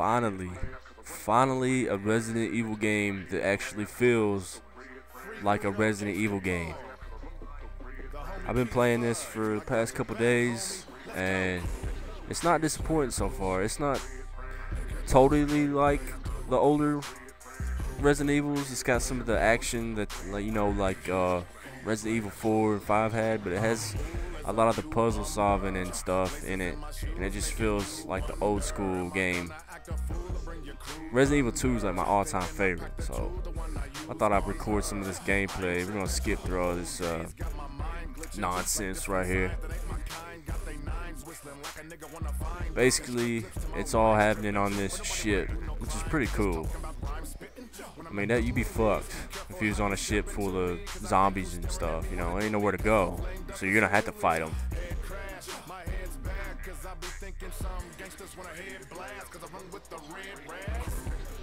finally, finally a Resident Evil game that actually feels like a Resident Evil game. I've been playing this for the past couple days and it's not disappointing so far. It's not totally like the older Resident Evils. It's got some of the action that, like you know, like uh, Resident Evil 4 and 5 had, but it has a lot of the puzzle solving and stuff in it, and it just feels like the old school game. Resident Evil 2 is like my all-time favorite, so I thought I'd record some of this gameplay. We're gonna skip through all this uh, nonsense right here. Basically, it's all happening on this ship, which is pretty cool. I mean, that you'd be fucked if you was on a ship full of zombies and stuff. You know, ain't nowhere to go, so you're gonna have to fight them.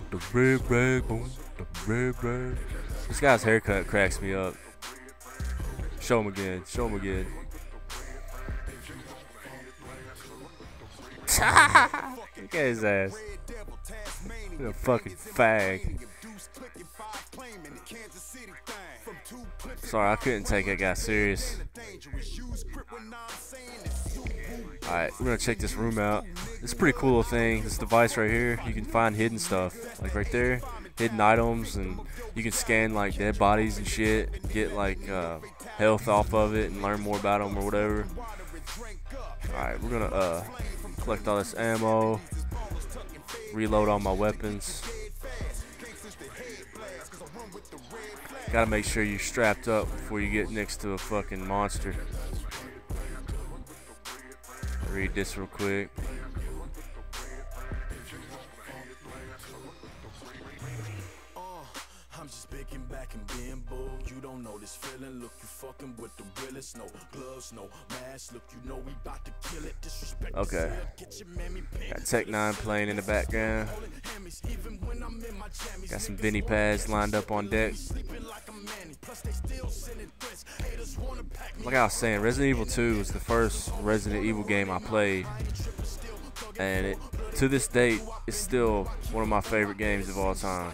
The red rag, boom, the red rag. This guy's haircut cracks me up. Show him again. Show him again. Look at his ass. What a fucking fag. Sorry, I couldn't take that guy serious. Alright, we're gonna check this room out. It's a pretty cool little thing. This device right here, you can find hidden stuff. Like right there, hidden items, and you can scan like dead bodies and shit. Get like uh, health off of it and learn more about them or whatever. Alright, we're gonna uh, collect all this ammo, reload all my weapons. Gotta make sure you're strapped up before you get next to a fucking monster. Read this real quick. Uh, I'm just picking back and being bold. You don't know this feeling. Look, you fucking with the realest. No gloves, no mask. Look, you know we about to kill it. Disrespect. Okay. Got Tech N9ne playing in the background. Got some Vinnie Paz lined up on deck. Like I was saying, Resident Evil 2 was the first Resident Evil game I played. And it, to this date, it's still one of my favorite games of all time.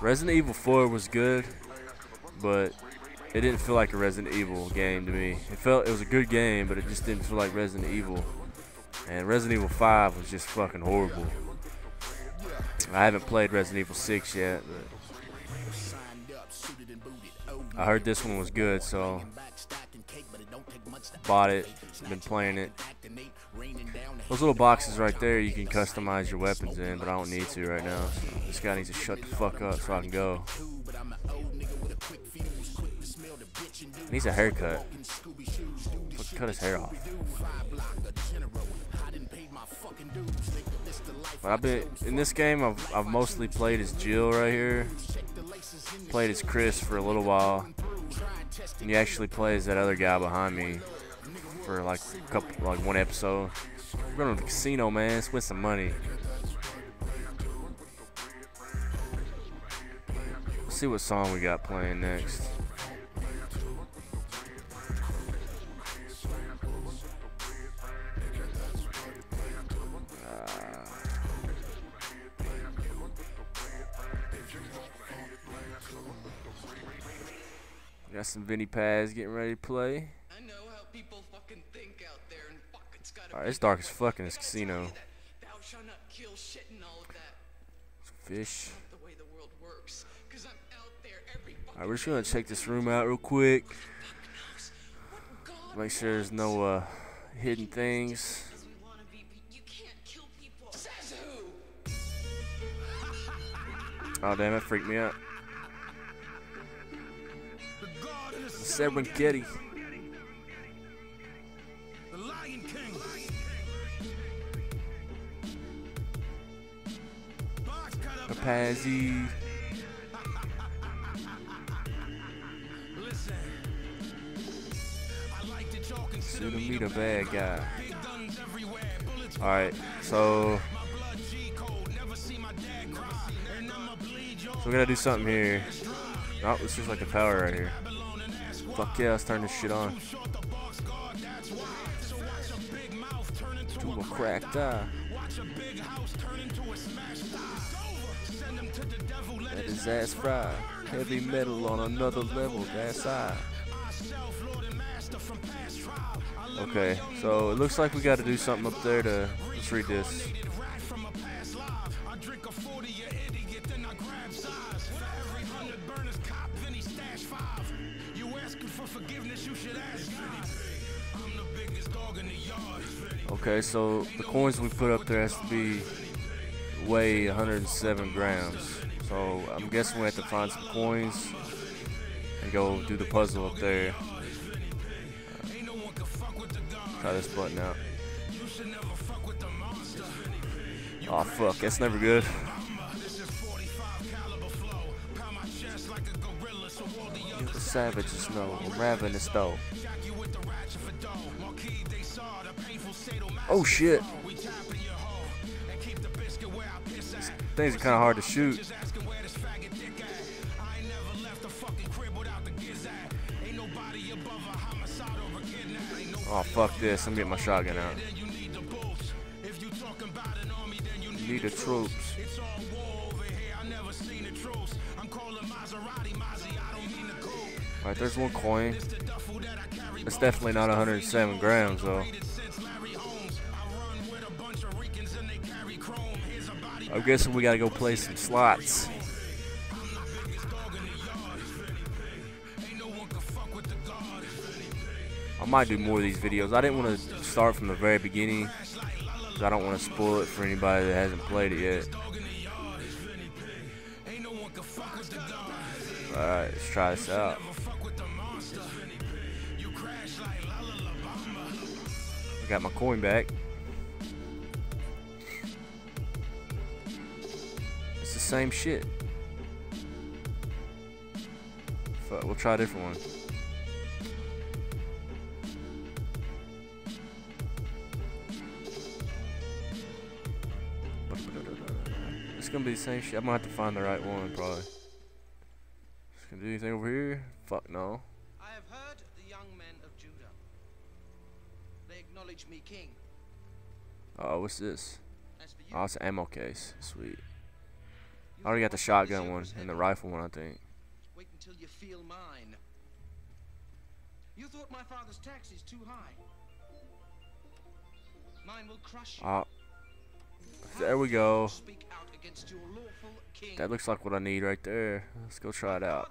Resident Evil 4 was good, but it didn't feel like a Resident Evil game to me. It felt it was a good game, but it just didn't feel like Resident Evil. And Resident Evil 5 was just fucking horrible. I haven't played Resident Evil 6 yet, but I heard this one was good, so bought it, been playing it. Those little boxes right there, you can customize your weapons in, but I don't need to right now. So this guy needs to shut the fuck up so I can go. Needs a haircut. Cut his hair off. But I've been in this game. I've I've mostly played as Jill right here. Played as Chris for a little while. And he actually plays that other guy behind me for like a couple, like one episode. We're going to the casino, man. Let's Spend some money. Let's see what song we got playing next. Got some Vinnie Paz getting ready to play. Alright, it's dark as fuck in this casino. Fish. Alright, we're just gonna check this room out real quick. Make sure there's no uh, hidden things. Oh damn, it freaked me out. Serengeti. Papazzi. Shoot the bad guy. Alright, so So we gotta do something here. Oh, it's just like a power right here. Fuck yeah, let's turn this shit on. to a cracked eye. That is ass fried. Heavy metal on another level, that's I. Okay, so it looks like we got to do something up there to let's read this. Okay, so the coins we put up there has to be weigh 107 grams. So I'm guessing we have to find some coins and go do the puzzle up there. Try this button out. Oh fuck, that's never good. Savages know, I'm ravenous though. Oh shit. Things are kind of hard to shoot. Oh fuck this, I'm getting my shotgun out. Need the troops. Alright, there's one coin. It's definitely not 107 grams though. I'm guessing we gotta go play some slots. I might do more of these videos. I didn't want to start from the very beginning because I don't want to spoil it for anybody that hasn't played it yet. Alright, let's try this out. Got my coin back. It's the same shit. Fuck, we'll try a different one. It's gonna be the same shit. I'm gonna have to find the right one, probably. It's gonna do anything over here? Fuck no. I have heard the young men of Judah. They acknowledge me king. Oh, what's this? Oh, it's an ammo case. Sweet. I already got the shotgun one and the rifle one, I think. Wait until you feel mine. You thought my father's tax is too high. Mine will crush you. Oh, there we go. Speak out against your lawful king. That looks like what I need right there. Let's go try it out.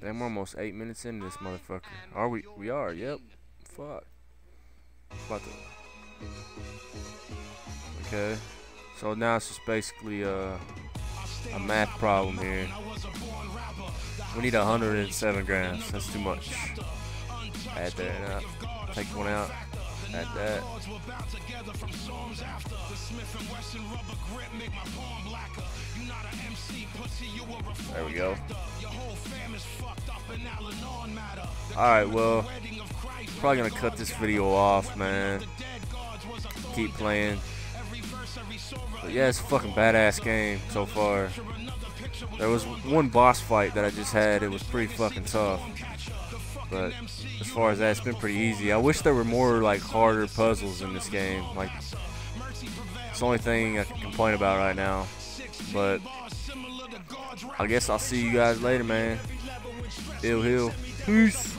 Damn, we're almost eight minutes into this motherfucker. Are we? We are. Yep. Fuck. About to. Okay. So now it's just basically uh, a math problem here. We need 107 grams. That's too much. Add that out. Take one out. That. There we go. Alright, well, probably gonna cut this video off, man. Keep playing. But yeah, it's a fucking badass game so far. There was one boss fight that I just had. It was pretty fucking tough. But as far as that, it's been pretty easy. I wish there were more like harder puzzles in this game. Like it's the only thing I can complain about right now. But I guess I'll see you guys later, man. Ill Hill. Peace.